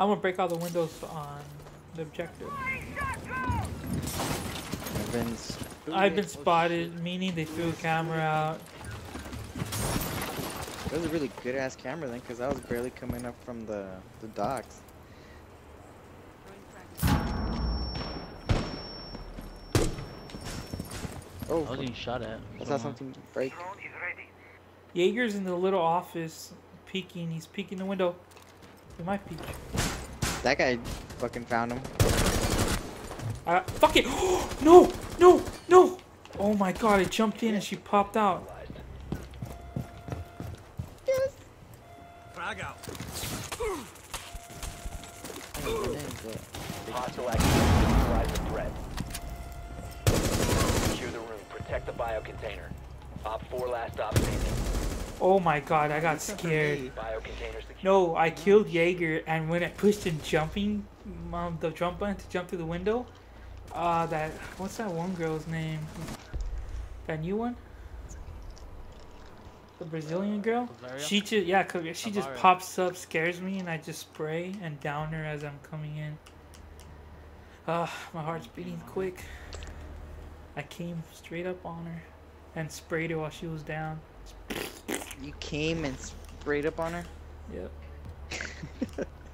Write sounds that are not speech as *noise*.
I'm gonna break all the windows on the objective. I've been. s- I've been Oh, spotted, meaning they threw a camera out. That was a really good ass camera then, because I was barely coming up from the the docks. Oh, I was getting shot at. I saw something break. Jaeger's in the little office, peeking. He's peeking the window. He might peek. That guy fucking found him. Uh, fuck it! *gasps* no! No! No! Oh my god, I jumped in and she popped out. Frag out. Hostile activity neutralize the threat. Secure the room. Protect the biocontainer. Op 4 last stop standing. Oh my god, I got scared. No, I killed Jaeger, and when I pushed in jumping, um, the jump button to jump through the window, uh, that what's that one girl's name? That new one? The Brazilian girl? She just yeah, 'cause she just pops up, scares me, and I just spray and down her as I'm coming in. Ah, my heart's beating quick. I came straight up on her and sprayed her while she was down. You came and sprayed up on her. Yep. *laughs*